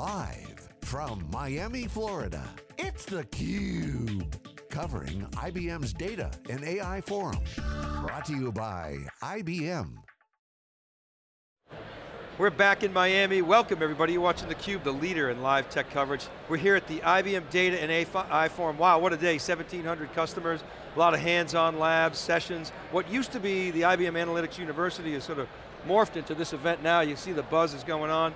Live from Miami, Florida, it's theCUBE. Covering IBM's Data and AI Forum. Brought to you by IBM. We're back in Miami. Welcome everybody. You're watching theCUBE, the leader in live tech coverage. We're here at the IBM Data and AI Forum. Wow, what a day, 1,700 customers, a lot of hands-on labs, sessions. What used to be the IBM Analytics University is sort of morphed into this event now. You see the buzz is going on.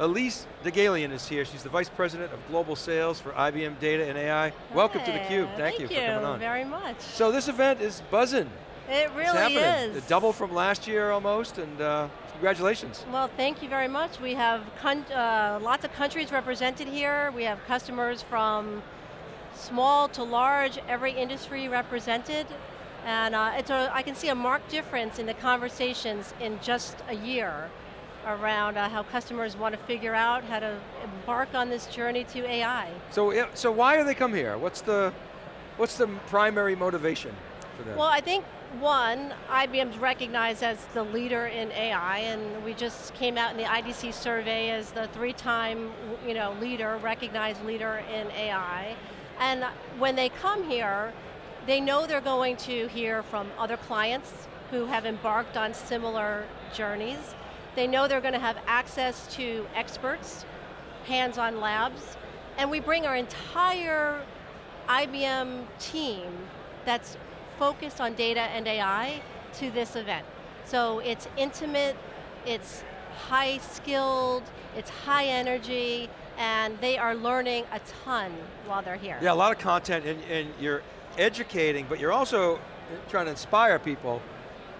Alyse Daghelian is here. She's the Vice President of Global Sales for IBM Data and AI. Hi. Welcome to theCUBE. Thank, Thank you, you for coming on. very much. So this event is buzzing. It really it's is. A double from last year almost, and uh, congratulations. Well, thank you very much. We have uh, lots of countries represented here. We have customers from small to large, every industry represented. And uh, it's a, I can see a marked difference in the conversations in just a year around uh, how customers want to figure out how to embark on this journey to AI. So, so why do they come here? What's the, what's the primary motivation for them? Well, I think one, IBM's recognized as the leader in AI, and we just came out in the IDC survey as the three-time you know, leader, recognized leader in AI. And when they come here, they know they're going to hear from other clients who have embarked on similar journeys. They know they're going to have access to experts, hands-on labs, and we bring our entire IBM team that's focused on data and AI to this event. So it's intimate, it's high skilled, it's high energy, and they are learning a ton while they're here. Yeah, a lot of content, and, and you're educating, but you're also trying to inspire people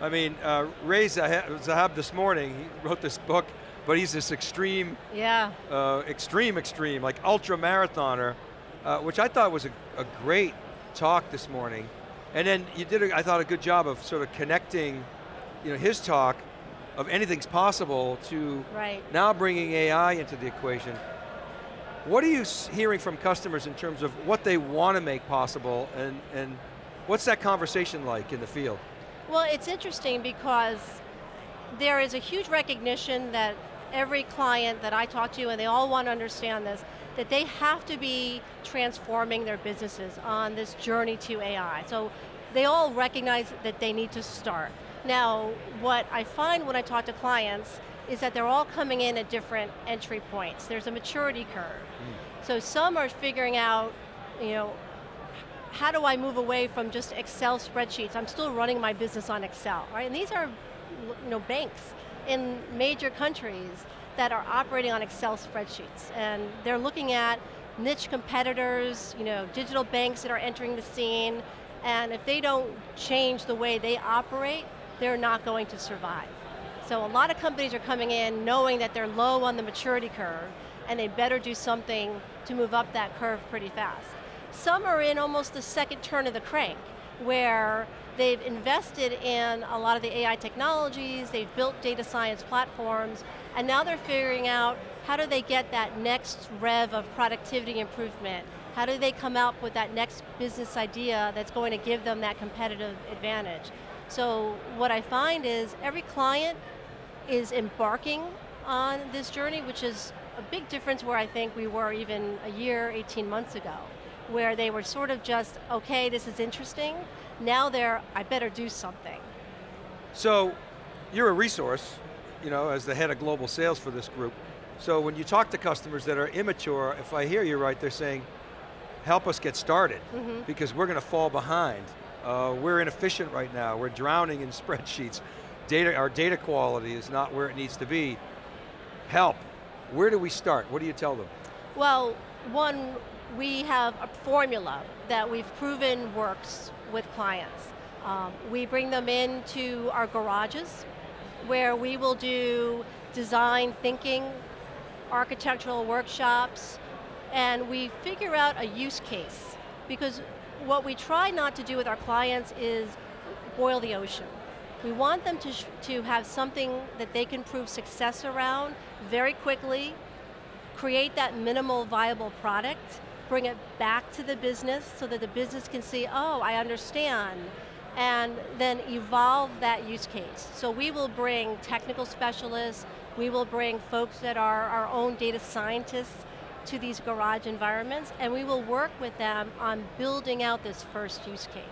I mean, uh, Ray Zahab this morning, he wrote this book, but he's this extreme, yeah, uh, extreme, extreme, like ultra marathoner, uh, which I thought was a, a, great talk this morning. And then you did, a, I thought, a good job of sort of connecting, you know, his talk of anything's possible to right. now bringing AI into the equation. What are you hearing from customers in terms of what they want to make possible and, and what's that conversation like in the field? Well, it's interesting because there is a huge recognition that every client that I talk to, and they all want to understand this, that they have to be transforming their businesses on this journey to AI. So they all recognize that they need to start. Now, what I find when I talk to clients is that they're all coming in at different entry points. There's a maturity curve. Mm. So some are figuring out, you know, how do I move away from just Excel spreadsheets? I'm still running my business on Excel, right? And these are you know, banks in major countries that are operating on Excel spreadsheets. And they're looking at niche competitors, you know, digital banks that are entering the scene, and if they don't change the way they operate, they're not going to survive. So a lot of companies are coming in knowing that they're low on the maturity curve, and they better do something to move up that curve pretty fast. Some are in almost the second turn of the crank, where they've invested in a lot of the AI technologies, they've built data science platforms, and now they're figuring out how do they get that next rev of productivity improvement? How do they come up with that next business idea that's going to give them that competitive advantage? So what I find is every client is embarking on this journey, which is a big difference where I think we were even a year, 18 months ago where they were sort of just, okay, this is interesting. Now they're, I better do something. So, you're a resource, you know, as the head of global sales for this group. So when you talk to customers that are immature, if I hear you right, they're saying, help us get started, mm -hmm. because we're going to fall behind. Uh, we're inefficient right now, we're drowning in spreadsheets. Data, our data quality is not where it needs to be. Help, where do we start? What do you tell them? Well, one, we have a formula that we've proven works with clients. Um, we bring them into our garages where we will do design thinking, architectural workshops, and we figure out a use case. Because what we try not to do with our clients is boil the ocean. We want them to, to have something that they can prove success around very quickly, create that minimal viable product, bring it back to the business so that the business can see, oh, I understand, and then evolve that use case. So we will bring technical specialists, We will bring folks that are our own data scientists to these garage environments, and we will work with them on building out this first use case.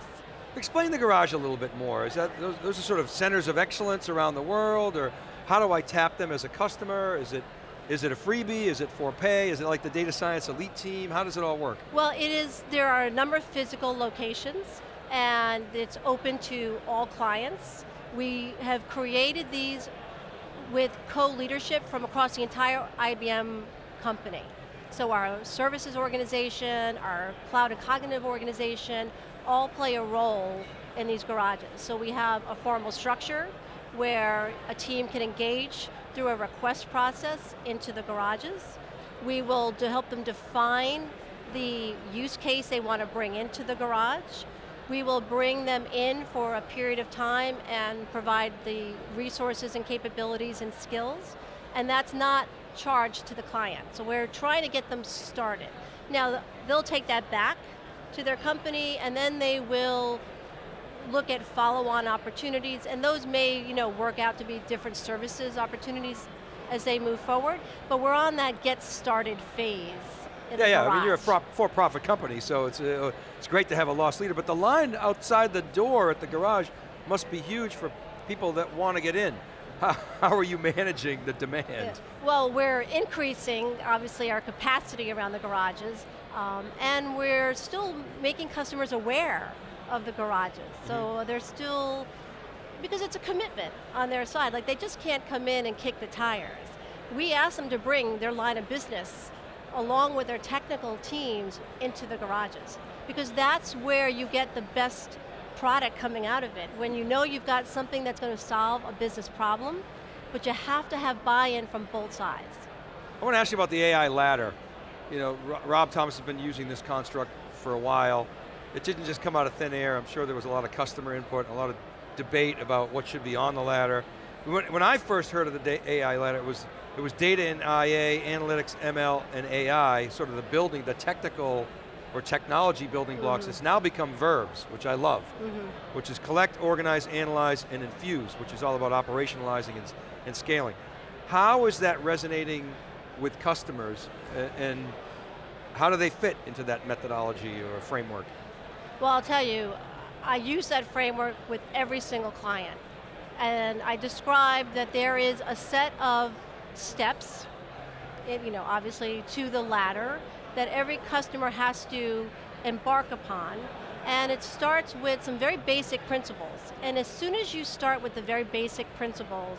Explain the garage a little bit more. Is that those, those are sort of centers of excellence around the world, or how do I tap them as a customer? Is it is it a freebie? Is it for pay? Is it like the data science elite team? How does it all work? Well, it is, there are a number of physical locations and it's open to all clients. We have created these with co-leadership from across the entire IBM company. So our services organization, our cloud and cognitive organization, all play a role in these garages. So we have a formal structure where a team can engage through a request process into the garages. We will help them define the use case they want to bring into the garage. We will bring them in for a period of time and provide the resources and capabilities and skills, and that's not charged to the client. So we're trying to get them started. Now, they'll take that back to their company and then they will look at follow-on opportunities, and those may you know, work out to be different services opportunities as they move forward, but we're on that get started phase yeah, yeah, I mean, you're a for-profit company, so it's, uh, it's great to have a loss leader, but the line outside the door at the garage must be huge for people that want to get in. How, how are you managing the demand? Yeah. Well, we're increasing, obviously, our capacity around the garages, um, and we're still making customers aware of the garages. So mm -hmm. they're still, because it's a commitment on their side, like they just can't come in and kick the tires. We ask them to bring their line of business along with their technical teams into the garages. Because that's where you get the best product coming out of it. When you know you've got something that's going to solve a business problem, but you have to have buy-in from both sides. I want to ask you about the AI ladder. You know, Rob Thomas has been using this construct for a while. It didn't just come out of thin air. I'm sure there was a lot of customer input, a lot of debate about what should be on the ladder. When, when I first heard of the AI ladder, it was, it was data and IA, analytics, ML, and AI, sort of the building, the technical or technology building blocks. Mm -hmm. It's now become verbs, which I love, mm -hmm. which is collect, organize, analyze, and infuse, which is all about operationalizing and, and scaling. How is that resonating with customers, and how do they fit into that methodology or framework? Well, I'll tell you, I use that framework with every single client. And I describe that there is a set of steps, eh, you know, obviously to the ladder, that every customer has to embark upon. And it starts with some very basic principles. And as soon as you start with the very basic principles,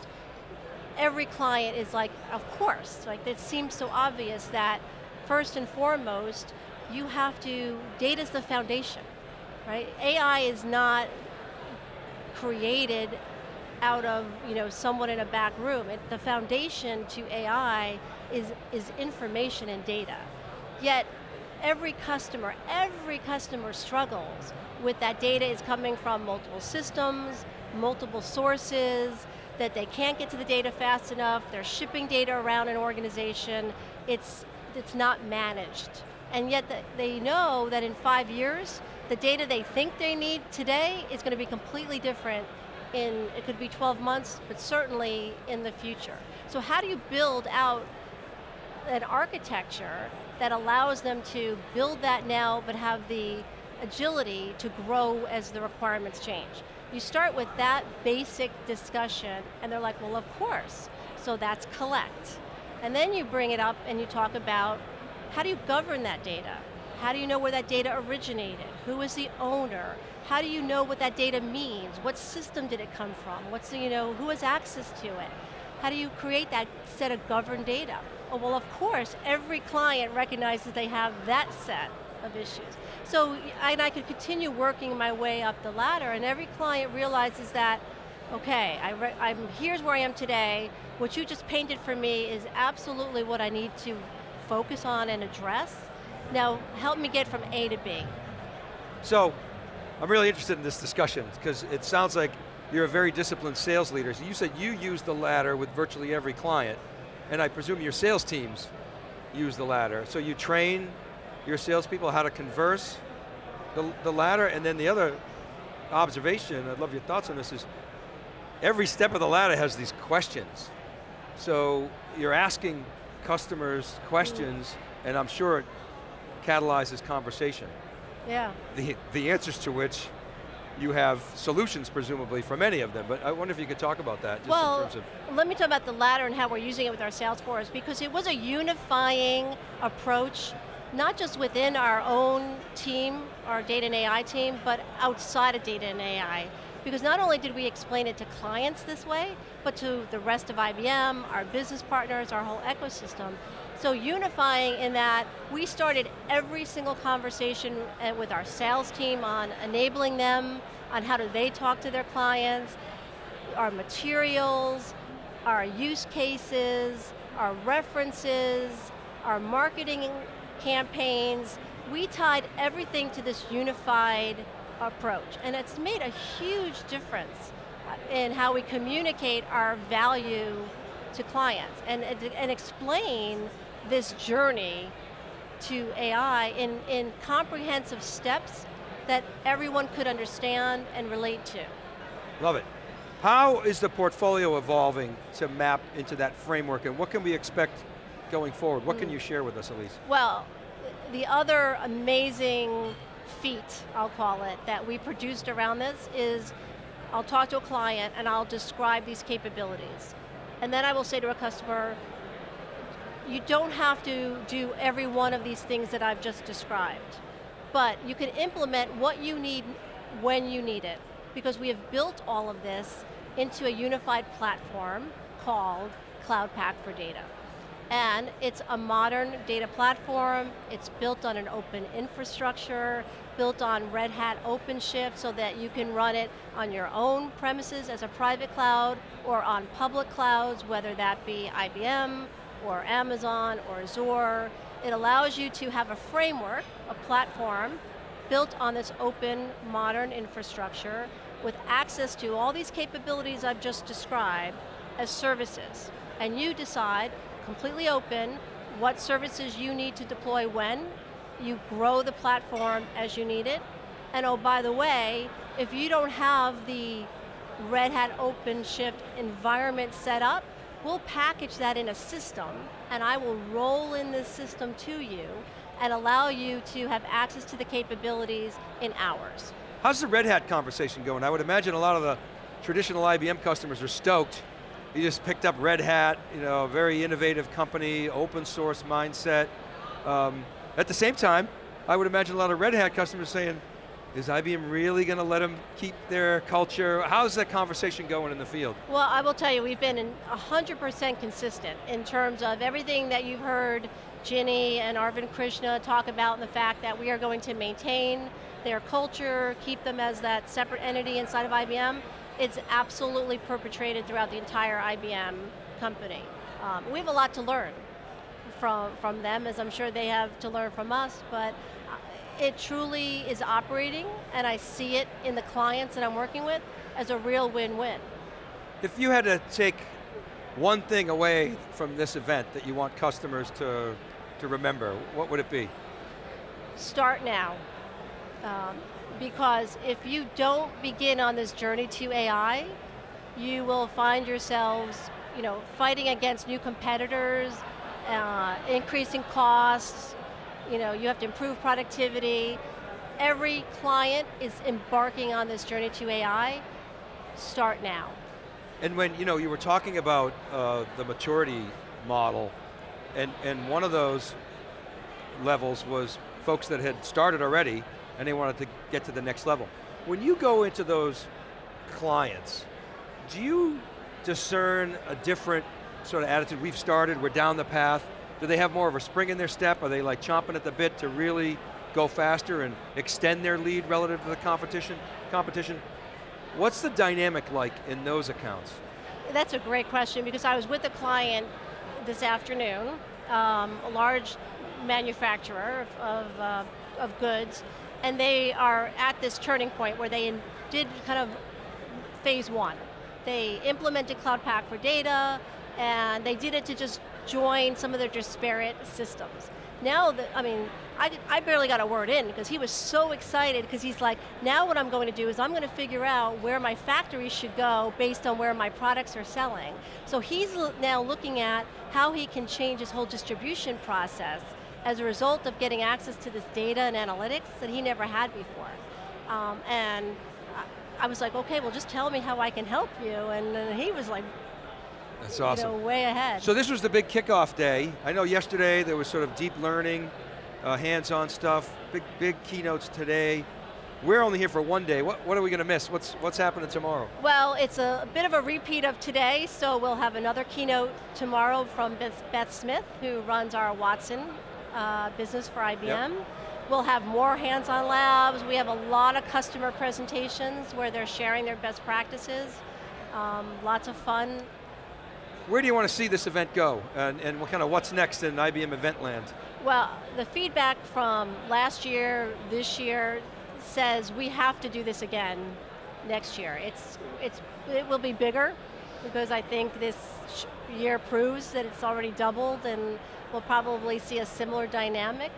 every client is like, of course, like it seems so obvious that first and foremost, you have to, data's the foundation right? AI is not created out of you know someone in a back room. It, the foundation to AI is, is information and data. Yet every customer, every customer struggles with that data is coming from multiple systems, multiple sources, that they can't get to the data fast enough, they're shipping data around an organization, it's, it's not managed. And yet they know that in five years, the data they think they need today is going to be completely different in, it could be 12 months, but certainly in the future. So how do you build out an architecture that allows them to build that now, but have the agility to grow as the requirements change? You start with that basic discussion, and they're like, well, of course. So that's collect. And then you bring it up and you talk about how do you govern that data? How do you know where that data originated? Who is the owner? How do you know what that data means? What system did it come from? What's you know, who has access to it? How do you create that set of governed data? Oh, well, of course, every client recognizes they have that set of issues. So, and I could continue working my way up the ladder, and every client realizes that, okay, I am here's where I am today, what you just painted for me is absolutely what I need to focus on and address, now, help me get from A to B. So, I'm really interested in this discussion because it sounds like you're a very disciplined sales leader. So you said you use the ladder with virtually every client, and I presume your sales teams use the ladder. So you train your salespeople how to converse the, the ladder, and then the other observation, I'd love your thoughts on this, is every step of the ladder has these questions. So you're asking customers questions, and I'm sure it catalyzes conversation. Yeah. The, the answers to which you have solutions, presumably, for many of them, but I wonder if you could talk about that, just well, in terms of... let me talk about the latter and how we're using it with our sales force, because it was a unifying approach, not just within our own team, our data and AI team, but outside of data and AI. Because not only did we explain it to clients this way, but to the rest of IBM, our business partners, our whole ecosystem. So unifying in that we started every single conversation uh, with our sales team on enabling them, on how do they talk to their clients, our materials, our use cases, our references, our marketing campaigns. We tied everything to this unified approach, and it's made a huge difference uh, in how we communicate our value to clients and, and explain this journey to AI in, in comprehensive steps that everyone could understand and relate to. Love it. How is the portfolio evolving to map into that framework and what can we expect going forward? What can hmm. you share with us, Alyse? Well, the other amazing feat, I'll call it, that we produced around this is I'll talk to a client and I'll describe these capabilities. And then I will say to a customer, you don't have to do every one of these things that I've just described, but you can implement what you need when you need it, because we have built all of this into a unified platform called Cloud Pak for Data. And it's a modern data platform, it's built on an open infrastructure, built on Red Hat OpenShift so that you can run it on your own premises as a private cloud or on public clouds, whether that be IBM or Amazon or Azure. It allows you to have a framework, a platform, built on this open, modern infrastructure with access to all these capabilities I've just described as services. And you decide, completely open, what services you need to deploy when, you grow the platform as you need it, and oh, by the way, if you don't have the Red Hat OpenShift environment set up, we'll package that in a system and I will roll in this system to you and allow you to have access to the capabilities in hours. How's the Red Hat conversation going? I would imagine a lot of the traditional IBM customers are stoked. You just picked up Red Hat, you know, very innovative company, open source mindset. Um, at the same time, I would imagine a lot of Red Hat customers saying, is IBM really going to let them keep their culture? How's that conversation going in the field? Well, I will tell you, we've been 100% consistent in terms of everything that you've heard Ginny and Arvind Krishna talk about and the fact that we are going to maintain their culture, keep them as that separate entity inside of IBM. It's absolutely perpetrated throughout the entire IBM company. Um, we have a lot to learn from, from them, as I'm sure they have to learn from us, but it truly is operating, and I see it in the clients that I'm working with as a real win-win. If you had to take one thing away from this event that you want customers to, to remember, what would it be? Start now. Um, because if you don't begin on this journey to AI, you will find yourselves you know, fighting against new competitors, uh, increasing costs, you know, you have to improve productivity. Every client is embarking on this journey to AI. Start now. And when you know you were talking about uh, the maturity model, and and one of those levels was folks that had started already and they wanted to get to the next level. When you go into those clients, do you discern a different sort of attitude? We've started, we're down the path, do they have more of a spring in their step? Are they like chomping at the bit to really go faster and extend their lead relative to the competition? competition? What's the dynamic like in those accounts? That's a great question because I was with a client this afternoon, um, a large manufacturer of, of, uh, of goods, and they are at this turning point where they did kind of phase one. They implemented Cloud Pak for data, and they did it to just join some of their disparate systems. Now, that, I mean, I, I barely got a word in because he was so excited because he's like, now what I'm going to do is I'm going to figure out where my factory should go based on where my products are selling. So he's now looking at how he can change his whole distribution process as a result of getting access to this data and analytics that he never had before. Um, and I was like, okay, well just tell me how I can help you. And, and he was like, that's awesome. You know, way ahead. So this was the big kickoff day. I know yesterday there was sort of deep learning, uh, hands-on stuff, big big keynotes today. We're only here for one day. What, what are we going to miss? What's, what's happening tomorrow? Well, it's a bit of a repeat of today, so we'll have another keynote tomorrow from Beth, Beth Smith, who runs our Watson uh, business for IBM. Yep. We'll have more hands-on labs. We have a lot of customer presentations where they're sharing their best practices. Um, lots of fun. Where do you want to see this event go? And, and what kind of what's next in IBM event land? Well, the feedback from last year, this year, says we have to do this again next year. It's, it's, it will be bigger because I think this year proves that it's already doubled and we'll probably see a similar dynamic.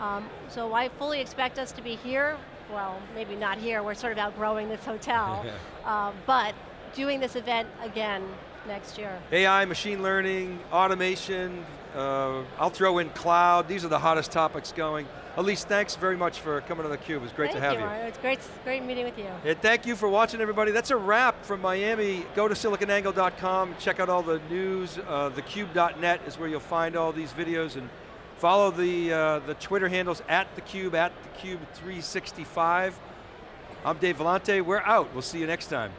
Um, so I fully expect us to be here. Well, maybe not here, we're sort of outgrowing this hotel. uh, but doing this event again next year. AI, machine learning, automation, uh, I'll throw in cloud. These are the hottest topics going. Alyse, thanks very much for coming to theCUBE. It was great thank to have you. you. It's great, great meeting with you. And thank you for watching everybody. That's a wrap from Miami. Go to siliconangle.com, check out all the news. Uh, thecube.net is where you'll find all these videos and follow the, uh, the Twitter handles at theCUBE, at theCUBE365. I'm Dave Vellante, we're out. We'll see you next time.